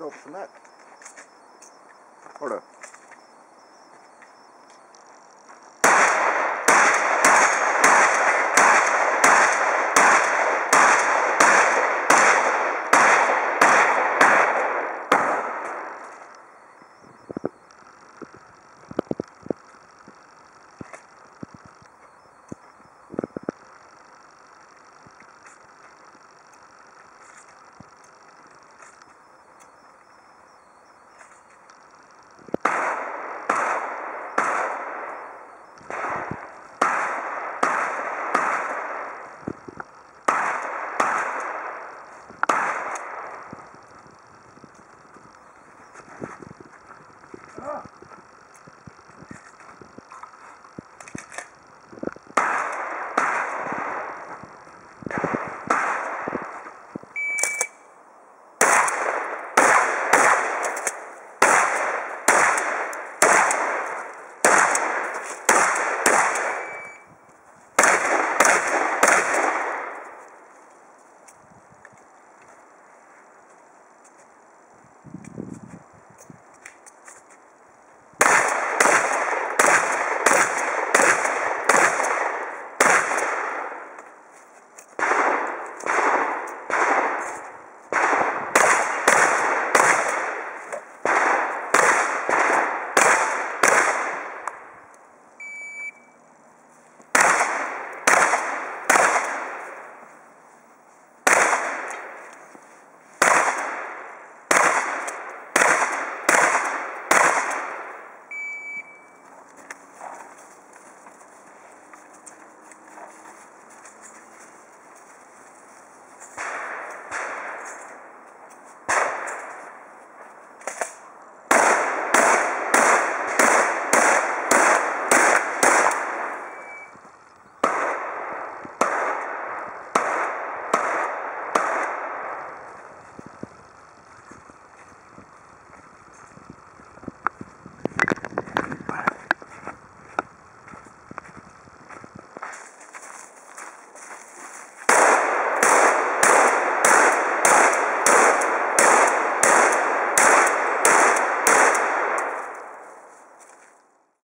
Let's open